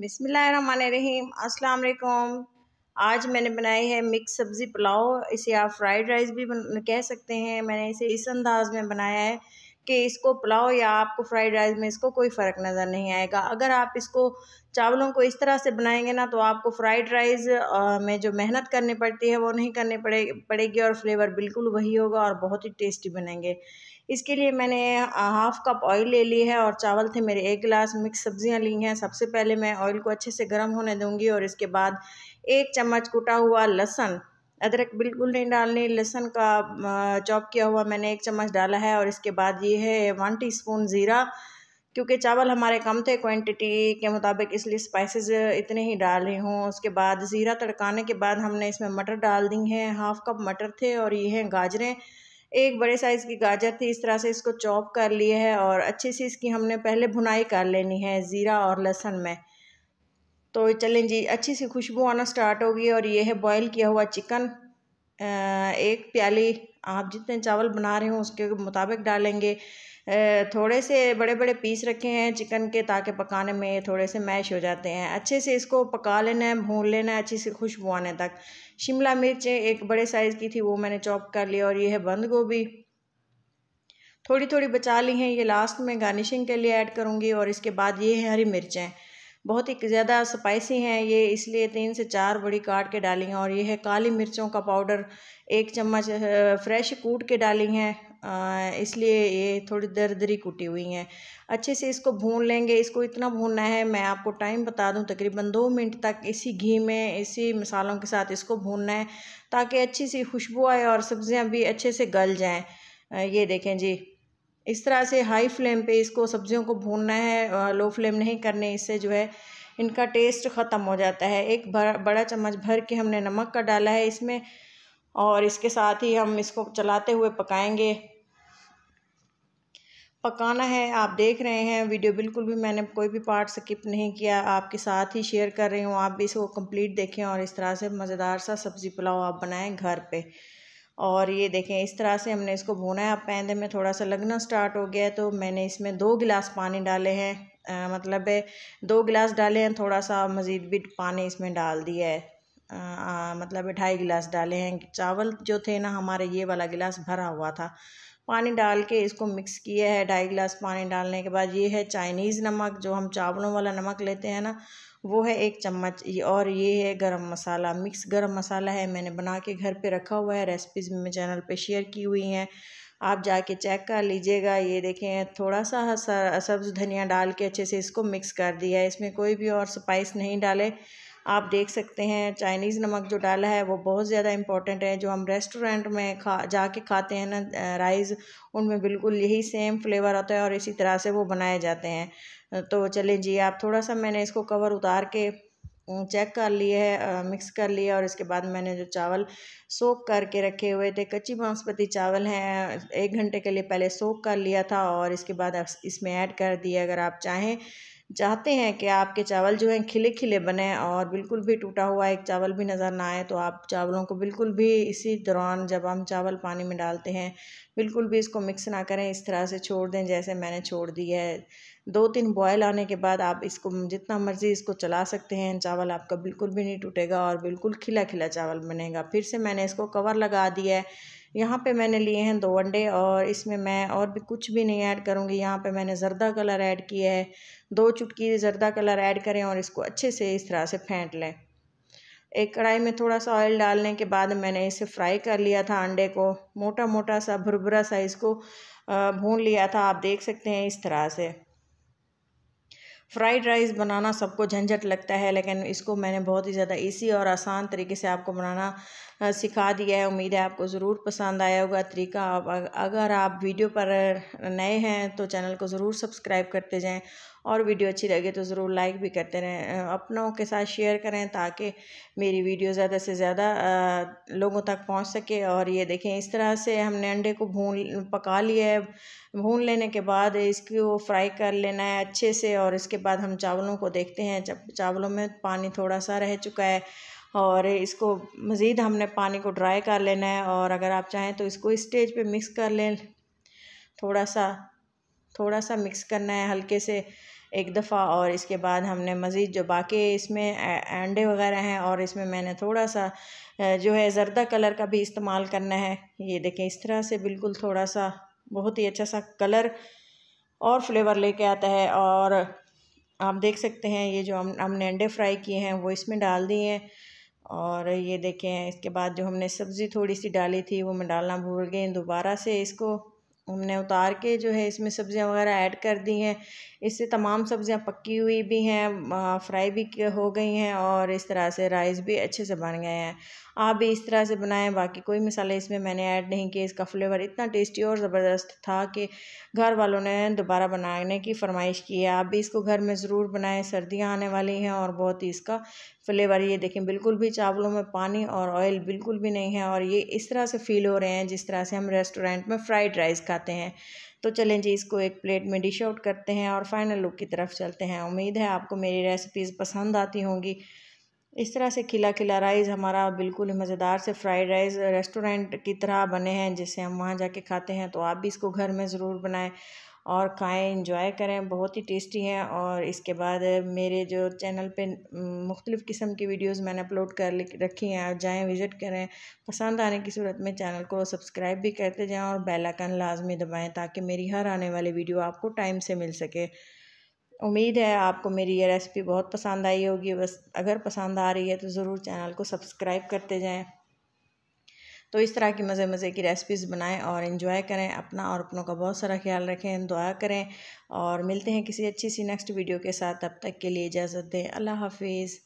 बिसमीम अस्सलाम आज मैंने बनाई है मिक्स सब्ज़ी पुलाव। इसे आप फ्राइड राइस भी कह सकते हैं। मैंने इसे इस अंदाज में बनाया है कि इसको पुलाव या आपको फ्राइड राइस में इसको कोई फ़र्क नज़र नहीं आएगा। अगर आप इसको चावलों को इस तरह से बनाएँगे ना तो आपको फ्राइड राइस में जो मेहनत करनी पड़ती है, वो नहीं करनी पड़े, पड़ेगी और फ्लेवर बिल्कुल वही होगा और बहुत ही टेस्टी बनेंगे। इसके लिए मैंने हाफ़ कप ऑयल ले ली है और चावल थे मेरे, एक गिलास मिक्स सब्ज़ियाँ ली हैं। सबसे पहले मैं ऑयल को अच्छे से गर्म होने दूँगी और इसके बाद एक चम्मच कुटा हुआ लहसन, अदरक बिल्कुल नहीं डालनी। लहसन का चॉप किया हुआ मैंने एक चम्मच डाला है और इसके बाद ये है वन टीस्पून ज़ीरा, क्योंकि चावल हमारे कम थे क्वांटिटी के मुताबिक, इसलिए स्पाइसेस इतने ही डाल रही हूँ। उसके बाद ज़ीरा तड़काने के बाद हमने इसमें मटर डाल दी हैं। हाफ़ कप मटर थे और ये हैं गाजरें। एक बड़े साइज़ की गाजर थी, इस तरह से इसको चॉप कर लिए है और अच्छी सी इसकी हमने पहले भुनाई कर लेनी है ज़ीरा और लहसुन में। तो चलें जी, अच्छी सी खुशबू आना स्टार्ट होगी और ये है बॉयल किया हुआ चिकन एक प्याली, आप जितने चावल बना रहे हो उसके मुताबिक डालेंगे। थोड़े से बड़े बड़े पीस रखे हैं चिकन के ताकि पकाने में थोड़े से मैश हो जाते हैं। अच्छे से इसको पका लेना है, भून लेना है, अच्छी से खुशबू आने तक। शिमला मिर्चें एक बड़े साइज़ की थी, वो मैंने चॉप कर लिया और ये है बंद गोभी। थोड़ी थोड़ी बचा ली हैं, ये लास्ट में गार्निशिंग के लिए ऐड करूँगी और इसके बाद ये है हरी मिर्चें। बहुत ही ज़्यादा स्पाइसी हैं, ये इसलिए तीन से चार बड़ी काट के डाली हैं और ये है काली मिर्चों का पाउडर एक चम्मच फ्रेश कूट के डाली हैं। इसलिए ये थोड़ी दर दरी कुटी हुई हैं। अच्छे से इसको भून लेंगे। इसको इतना भूनना है, मैं आपको टाइम बता दूँ, तकरीबन दो मिनट तक इसी घी में, इसी मसालों के साथ इसको भूनना है, ताकि अच्छी सी खुशबू आए और सब्ज़ियाँ भी अच्छे से गल जाएँ। ये देखें जी। इस तरह से हाई फ्लेम पे इसको सब्ज़ियों को भूनना है लो फ्लेम नहीं करने, इससे जो है इनका टेस्ट ख़त्म हो जाता है। एक बड़ा चम्मच भर के हमने नमक का डाला है इसमें, और इसके साथ ही हम इसको चलाते हुए पकाएँगे। पकाना है आप देख रहे हैं वीडियो बिल्कुल भी मैंने कोई भी पार्ट स्किप नहीं किया आपके साथ ही शेयर कर रही हूँ आप भी इसको कंप्लीट देखें और इस तरह से मज़ेदार सा सब्ज़ी पुलाव आप बनाएँ घर पे। और ये देखें इस तरह से हमने इसको भुना है अब पैंदे में थोड़ा सा लगना स्टार्ट हो गया है तो मैंने इसमें दो गिलास पानी डाले हैं मतलब है दो गिलास डाले हैं थोड़ा सा मज़ीद भी पानी इसमें डाल दिया है आ, मतलब ढाई गिलास डाले हैं चावल जो थे ना हमारे ये वाला गिलास भरा हुआ था पानी डाल के इसको मिक्स किया है, ढाई गिलास पानी डालने के बाद ये है चाइनीज़ नमक, जो हम चावलों वाला नमक लेते हैं ना, वो है एक चम्मच और ये है गरम मसाला, मिक्स गरम मसाला है, मैंने बना के घर पे रखा हुआ है रेसिपीज़ में चैनल पे शेयर की हुई हैं। आप जाके चेक कर लीजिएगा, ये देखें थोड़ा सा सब्ज़ धनिया डाल के अच्छे से इसको मिक्स कर दिया है, इसमें कोई भी और स्पाइस नहीं डाले। आप देख सकते हैं चाइनीज़ नमक जो डाला है वो बहुत ज़्यादा इम्पोर्टेंट है, जो हम रेस्टोरेंट में खा, जाके खाते हैं ना राइस उनमें बिल्कुल यही सेम फ्लेवर होता है और इसी तरह से वो बनाए जाते हैं। तो चलिए जी, आप थोड़ा सा मैंने इसको कवर उतार के चेक कर लिए है मिक्स कर लिया और इसके बाद मैंने जो चावल सोख करके रखे हुए थे, कच्ची बांसपति चावल हैं एक घंटे के लिए पहले सोख कर लिया था और इसके बाद इसमें ऐड कर दिया अगर आप चाहें। चाहते हैं कि आपके चावल जो हैं खिले खिले बने और बिल्कुल भी टूटा हुआ एक चावल भी नज़र ना आए तो आप चावलों को बिल्कुल भी इसी दौरान जब हम चावल पानी में डालते हैं, बिल्कुल भी इसको मिक्स ना करें, इस तरह से छोड़ दें जैसे मैंने छोड़ दी है। दो तीन बॉयल आने के बाद आप इसको जितना मर्ज़ी इसको चला सकते हैं, चावल आपका बिल्कुल भी नहीं टूटेगा और बिल्कुल खिला खिला चावल बनेगा। फिर से मैंने इसको कवर लगा दिया है। यहाँ पे मैंने लिए हैं दो अंडे और इसमें मैं और भी कुछ भी नहीं ऐड करूँगी। यहाँ पे मैंने ज़रदा कलर ऐड किया है। दो चुटकी ज़रदा कलर ऐड करें और इसको अच्छे से इस तरह से फेंट लें। एक कढ़ाई में थोड़ा सा ऑयल डालने के बाद मैंने इसे फ्राई कर लिया था अंडे को। मोटा मोटा सा, भुरभुरा सा इसको भून लिया था। आप देख सकते हैं इस तरह से। फ्राइड राइस बनाना सबको झंझट लगता है, लेकिन इसको मैंने बहुत ही ज़्यादा इजी और आसान तरीके से आपको बनाना सिखा दिया है। उम्मीद है आपको ज़रूर पसंद आया होगा तरीका। आप अगर आप वीडियो पर नए हैं तो चैनल को ज़रूर सब्सक्राइब करते जाएँ और वीडियो अच्छी लगे तो ज़रूर लाइक भी करते रहें। अपनों के साथ शेयर करें ताकि मेरी वीडियो ज़्यादा से ज़्यादा लोगों तक पहुँच सके और ये देखें, इस तरह से हमने अंडे को भून, पका लिया है। भून लेने के बाद इसको फ्राई कर लेना है अच्छे से और इसके बाद हम चावलों को देखते हैं। चावलों में पानी थोड़ा सा रह चुका है और इसको मज़ीद हमने पानी को ड्राई कर लेना है और अगर आप चाहें तो इसको इस स्टेज पे मिक्स कर लें। थोड़ा सा थोड़ा सा मिक्स करना है हल्के से एक दफ़ा और इसके बाद हमने मज़ीद जो बाकी इसमें अंडे वगैरह हैं और इसमें मैंने थोड़ा सा जो है जर्दा कलर का भी इस्तेमाल करना है। ये देखें इस तरह से बिल्कुल थोड़ा सा बहुत ही अच्छा सा कलर और फ्लेवर लेके आता है और आप देख सकते हैं ये जो हम, हमने अंडे फ्राई किए हैं वो इसमें डाल दिए हैं। और ये देखें, इसके बाद जो हमने सब्ज़ी थोड़ी सी डाली थी, वो मैं डालना भूल गई, दोबारा से इसको हमने उतार के जो है इसमें सब्ज़ियाँ वगैरह ऐड कर दी हैं। इससे तमाम सब्ज़ियाँ पक्की हुई भी हैं फ्राई भी हो गई हैं और इस तरह से राइस भी अच्छे से बन गए हैं। आप भी इस तरह से बनाएँ, बाकी कोई मसाले इसमें मैंने ऐड नहीं किए। इसका फ्लेवर इतना टेस्टी और ज़बरदस्त था कि घर वालों ने दोबारा बनाने की फरमाइश की है। आप भी इसको घर में ज़रूर बनाएँ, सर्दियाँ आने वाली हैं और बहुत ही इसका फ्लेवर, ये देखें, बिल्कुल भी चावलों में पानी और ऑयल बिल्कुल भी नहीं है और ये इस तरह से फ़ील हो रहे हैं जिस तरह से हम रेस्टोरेंट में फ़्राइड राइस खाते हैं। तो चलें जी, इसको एक प्लेट में डिश आउट करते हैं और फाइनल लुक की तरफ़ चलते हैं। उम्मीद है आपको मेरी रेसिपीज़ पसंद आती होंगी। इस तरह से खिला खिला राइस हमारा बिल्कुल ही मज़ेदार से फ्राइड राइस रेस्टोरेंट की तरह बने हैं, जिसे हम वहाँ जाके खाते हैं। तो आप भी इसको घर में ज़रूर बनाएँ। और खाएँ इंजॉय करें, बहुत ही टेस्टी हैं और इसके बाद मेरे जो चैनल पे मुख्तलिफ़ किस्म की वीडियोस मैंने अपलोड कर रखी हैं, आप जाएँ विज़िट करें। पसंद आने की सूरत में चैनल को सब्सक्राइब भी करते जाएँ और बेल आइकन लाजमी दबाएँ ताकि मेरी हर आने वाली वीडियो आपको टाइम से मिल सके। उम्मीद है आपको मेरी ये रेसिपी बहुत पसंद आई होगी। बस अगर पसंद आ रही है तो ज़रूर चैनल को सब्सक्राइब करते जाएँ। तो इस तरह की मज़े मज़े की रेसिपीज़ बनाएँ और इन्जॉय करें अपना और अपनों का बहुत सारा ख्याल रखें, दुआ करें और मिलते हैं किसी अच्छी सी नेक्स्ट वीडियो के साथ। अब तक के लिए इजाज़त दें। अल्लाह हाफिज़।